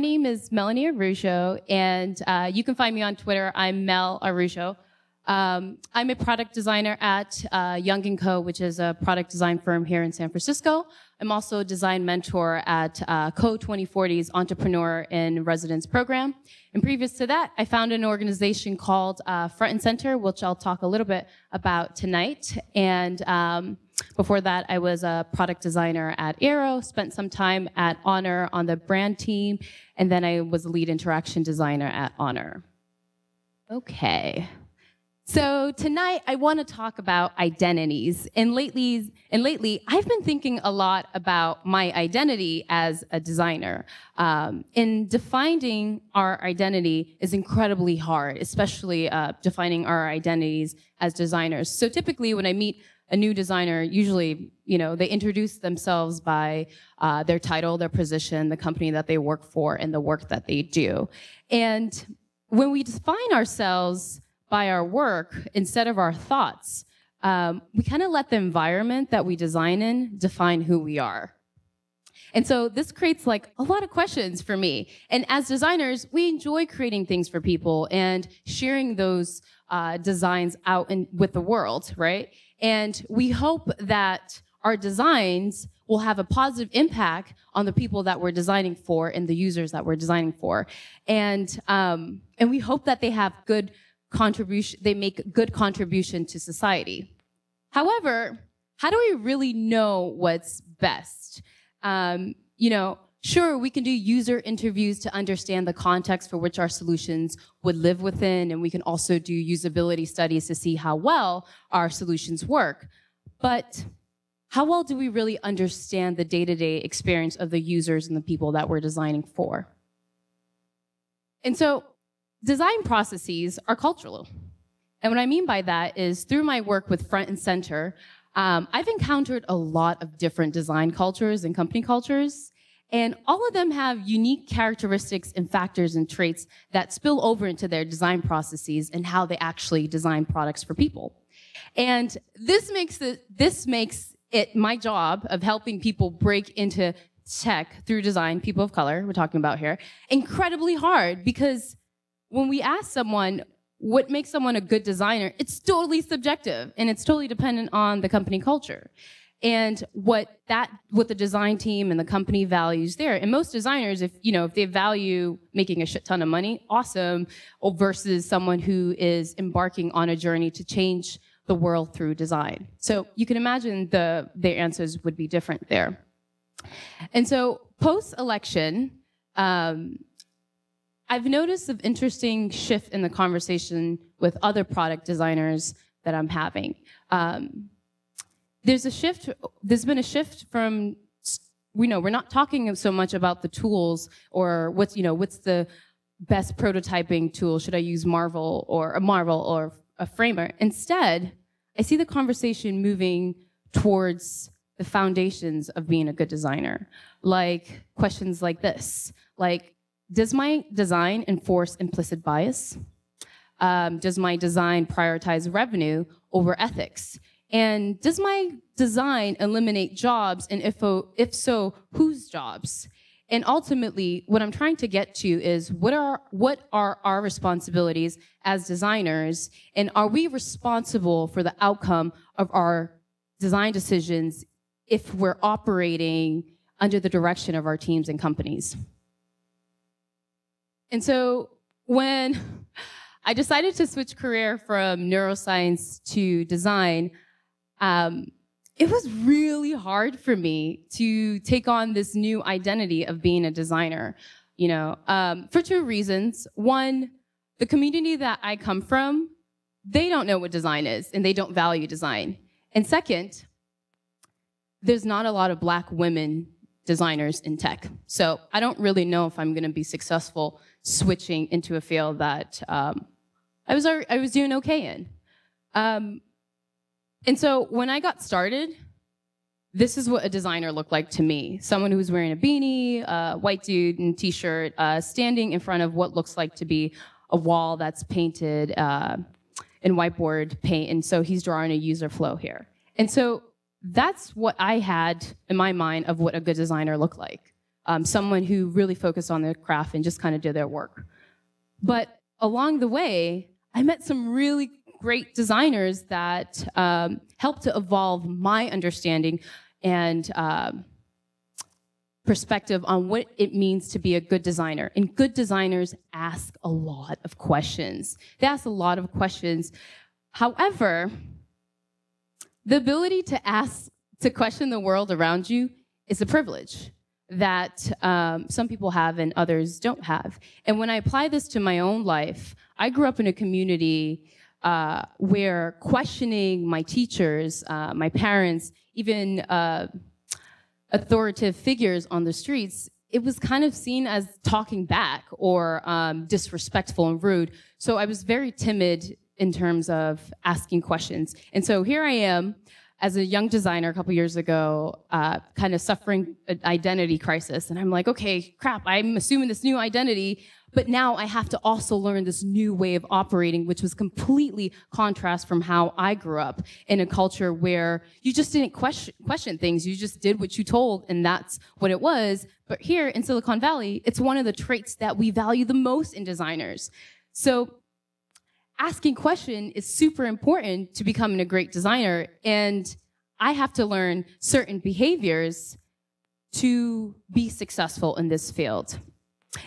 my name is Melanie Araujo, and uh, you can find me on Twitter. I'm Mel Araujo. Um, I'm a product designer at uh, Young & Co., which is a product design firm here in San Francisco. I'm also a design mentor at uh, Code2040's Entrepreneur in Residence program. And previous to that, I founded an organization called uh, Front and Center, which I'll talk a little bit about tonight. And um, before that, I was a product designer at Arrow, spent some time at Honor on the brand team, and then I was a lead interaction designer at Honor. Okay. So tonight I want to talk about identities. And lately, and lately, I've been thinking a lot about my identity as a designer. Um, and defining our identity is incredibly hard, especially uh, defining our identities as designers. So typically, when I meet a new designer, usually, you know, they introduce themselves by uh, their title, their position, the company that they work for, and the work that they do. And when we define ourselves by our work instead of our thoughts, um, we kind of let the environment that we design in define who we are. And so this creates like a lot of questions for me. And as designers, we enjoy creating things for people and sharing those uh, designs out in, with the world, right? And we hope that our designs will have a positive impact on the people that we're designing for and the users that we're designing for. And, um, and we hope that they have good contribution, they make good contribution to society. However, how do we really know what's best? Um, you know, sure, we can do user interviews to understand the context for which our solutions would live within, and we can also do usability studies to see how well our solutions work. But how well do we really understand the day-to-day experience of the users and the people that we're designing for? And so design processes are cultural. And what I mean by that is through my work with Front and Center, um, I've encountered a lot of different design cultures and company cultures. And all of them have unique characteristics and factors and traits that spill over into their design processes and how they actually design products for people. And this makes it, this makes it my job of helping people break into tech through design, people of color, we're talking about here, incredibly hard because when we ask someone what makes someone a good designer, it's totally subjective and it's totally dependent on the company culture and what that what the design team and the company values there. And most designers if you know if they value making a shit ton of money awesome versus someone who is embarking on a journey to change the world through design. So you can imagine the their answers would be different there. And so post election um, I've noticed an interesting shift in the conversation with other product designers that I'm having. Um, there's a shift, there's been a shift from, we know, we're not talking so much about the tools or what's, you know, what's the best prototyping tool? Should I use Marvel or a Marvel or a Framer? Instead, I see the conversation moving towards the foundations of being a good designer. Like questions like this, like, does my design enforce implicit bias? Um, does my design prioritize revenue over ethics? And does my design eliminate jobs? And if, if so, whose jobs? And ultimately, what I'm trying to get to is what are, what are our responsibilities as designers? And are we responsible for the outcome of our design decisions if we're operating under the direction of our teams and companies? And so when I decided to switch career from neuroscience to design, um, it was really hard for me to take on this new identity of being a designer, you know, um, for two reasons. One, the community that I come from, they don't know what design is and they don't value design. And second, there's not a lot of black women designers in tech. So I don't really know if I'm going to be successful switching into a field that um, I was I was doing okay in. Um, and so when I got started, this is what a designer looked like to me. Someone who's wearing a beanie, a white dude in t-shirt, uh, standing in front of what looks like to be a wall that's painted uh, in whiteboard paint. And so he's drawing a user flow here. And so that's what I had in my mind of what a good designer looked like. um, someone who really focused on their craft and just kind of did their work. But along the way, I met some really great designers that um, helped to evolve my understanding and um, perspective on what it means to be a good designer. And good designers ask a lot of questions. They ask a lot of questions. However, the ability to ask, to question the world around you is a privilege that um, some people have and others don't have. And when I apply this to my own life, I grew up in a community uh, where questioning my teachers, uh, my parents, even uh, authoritative figures on the streets, it was kind of seen as talking back or um, disrespectful and rude. So I was very timid in terms of asking questions. And so here I am as a young designer a couple years ago, uh, kind of suffering an identity crisis. And I'm like, okay, crap, I'm assuming this new identity, but now I have to also learn this new way of operating, which was completely contrast from how I grew up in a culture where you just didn't question, question things. You just did what you told, and that's what it was. But here in Silicon Valley, it's one of the traits that we value the most in designers. So asking question is super important to becoming a great designer. And I have to learn certain behaviors to be successful in this field.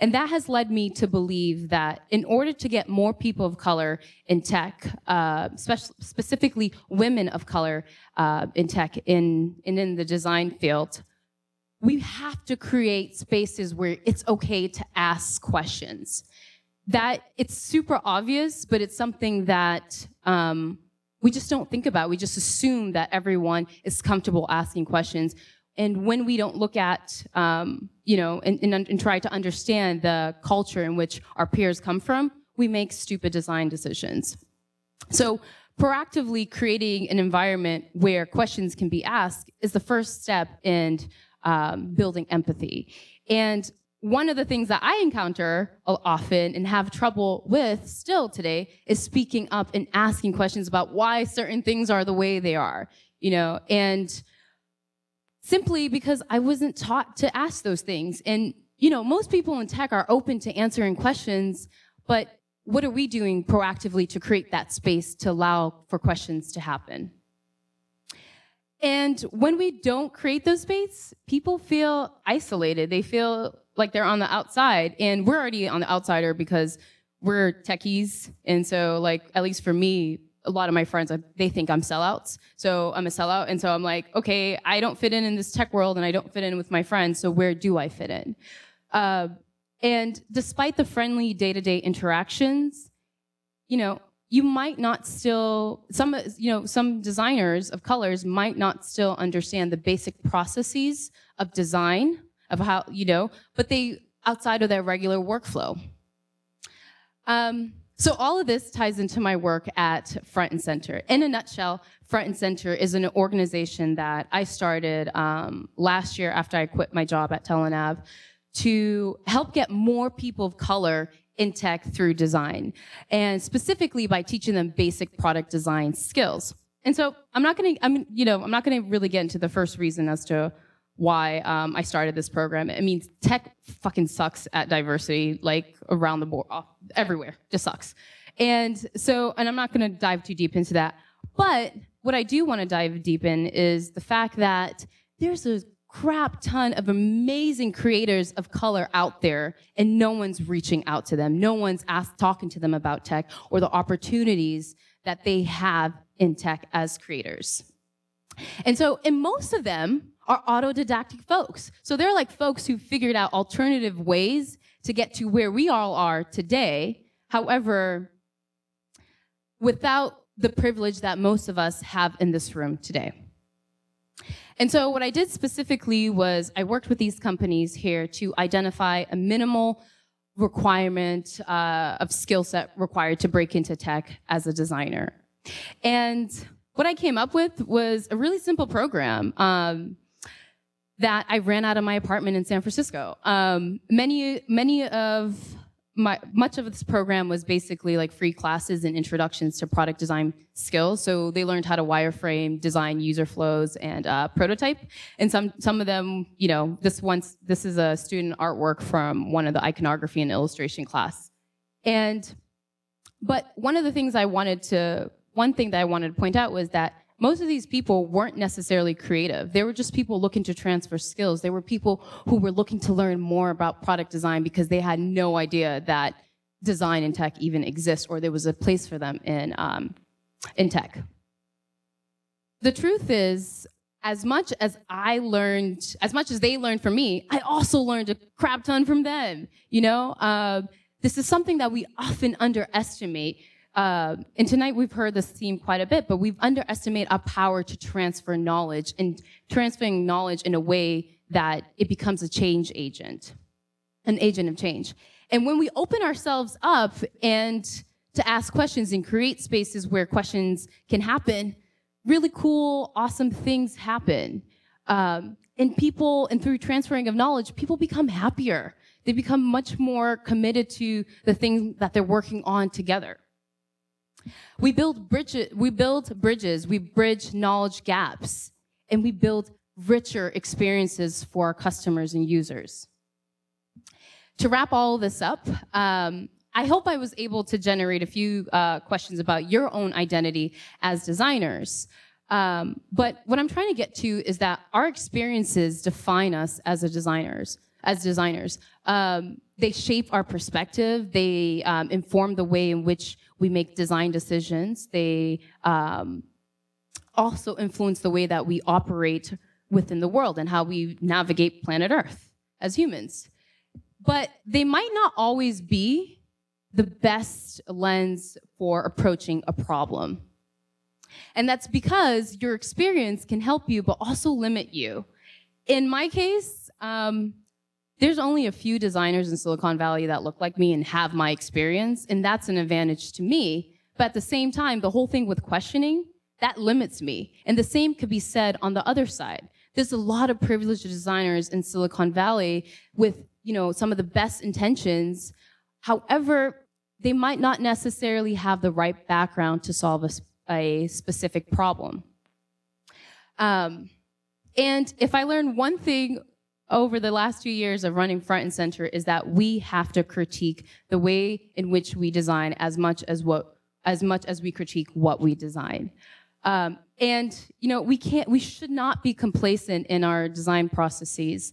And that has led me to believe that in order to get more people of color in tech, uh, specifically women of color uh, in tech in, and in the design field, we have to create spaces where it's okay to ask questions that it's super obvious, but it's something that um, we just don't think about. We just assume that everyone is comfortable asking questions. And when we don't look at, um, you know, and, and, and try to understand the culture in which our peers come from, we make stupid design decisions. So proactively creating an environment where questions can be asked is the first step in um, building empathy. And one of the things that I encounter often and have trouble with still today is speaking up and asking questions about why certain things are the way they are, you know, and simply because I wasn't taught to ask those things. And, you know, most people in tech are open to answering questions, but what are we doing proactively to create that space to allow for questions to happen? And when we don't create those space, people feel isolated. They feel like they're on the outside and we're already on the outsider because we're techies. And so like at least for me a lot of my friends they think i'm sellouts. So i'm a sellout and so i'm like okay i don't fit in in this tech world and i don't fit in with my friends so where do i fit in? Uh, and despite the friendly day-to-day interactions you know you might not still some you know some designers of colors might not still understand the basic processes of design of how, you know, but they outside of their regular workflow. Um, so all of this ties into my work at Front and Center. In a nutshell, Front and Center is an organization that I started um, last year after I quit my job at Telenav to help get more people of color in tech through design, and specifically by teaching them basic product design skills. And so I'm not going to, I'm, you know, I'm not going to really get into the first reason as to why um, I started this program. It means tech fucking sucks at diversity, like around the board, everywhere, just sucks. And so, and I'm not going to dive too deep into that. But what I do want to dive deep in is the fact that there's a crap ton of amazing creators of color out there, and no one's reaching out to them. No one's asked, talking to them about tech or the opportunities that they have in tech as creators. And so, in most of them, are autodidactic folks. So they're like folks who figured out alternative ways to get to where we all are today. However, without the privilege that most of us have in this room today. And so what I did specifically was I worked with these companies here to identify a minimal requirement uh, of skill set required to break into tech as a designer. And what I came up with was a really simple program. Um, that I ran out of my apartment in San Francisco. Um, many, many of my, much of this program was basically like free classes and introductions to product design skills. So they learned how to wireframe, design user flows, and uh, prototype. And some some of them, you know, this once this is a student artwork from one of the iconography and illustration class. And but one of the things I wanted to one thing that I wanted to point out was that most of these people weren't necessarily creative. They were just people looking to transfer skills. They were people who were looking to learn more about product design because they had no idea that design in tech even exists or there was a place for them in, um, in tech. The truth is, as much as I learned, as much as they learned from me, I also learned a crap ton from them. You know, uh, this is something that we often underestimate uh, and tonight we've heard this theme quite a bit, but we've underestimated our power to transfer knowledge and transferring knowledge in a way that it becomes a change agent, an agent of change. And when we open ourselves up and to ask questions and create spaces where questions can happen, really cool, awesome things happen. Um, and people, and through transferring of knowledge, people become happier. They become much more committed to the things that they're working on together. We build bridges, we build bridges, we bridge knowledge gaps, and we build richer experiences for our customers and users. To wrap all this up, um, I hope I was able to generate a few uh, questions about your own identity as designers. Um, but what I'm trying to get to is that our experiences define us as a designers. As designers, um, they shape our perspective. They um, inform the way in which we make design decisions. They um, also influence the way that we operate within the world and how we navigate planet Earth as humans. But they might not always be the best lens for approaching a problem. And that's because your experience can help you, but also limit you. In my case, um, there's only a few designers in Silicon Valley that look like me and have my experience, and that's an advantage to me. But at the same time, the whole thing with questioning, that limits me. And the same could be said on the other side. There's a lot of privileged designers in Silicon Valley with, you know, some of the best intentions. However, they might not necessarily have the right background to solve a, a specific problem. Um, and if I learn one thing over the last few years of running front and center is that we have to critique the way in which we design as much as what as much as we critique what we design. Um, and you know we can't we should not be complacent in our design processes.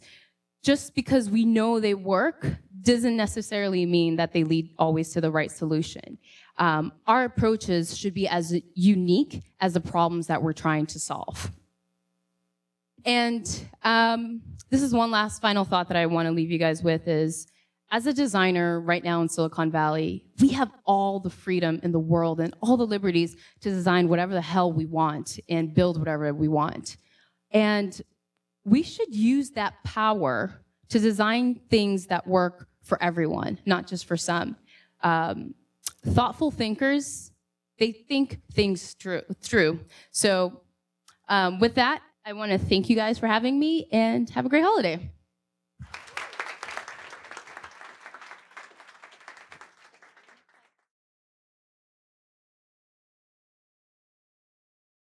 Just because we know they work doesn't necessarily mean that they lead always to the right solution. Um, our approaches should be as unique as the problems that we're trying to solve. And um, this is one last final thought that I want to leave you guys with is as a designer right now in Silicon Valley, we have all the freedom in the world and all the liberties to design whatever the hell we want and build whatever we want. And we should use that power to design things that work for everyone, not just for some. Um, thoughtful thinkers, they think things through. So um, with that, I want to thank you guys for having me and have a great holiday.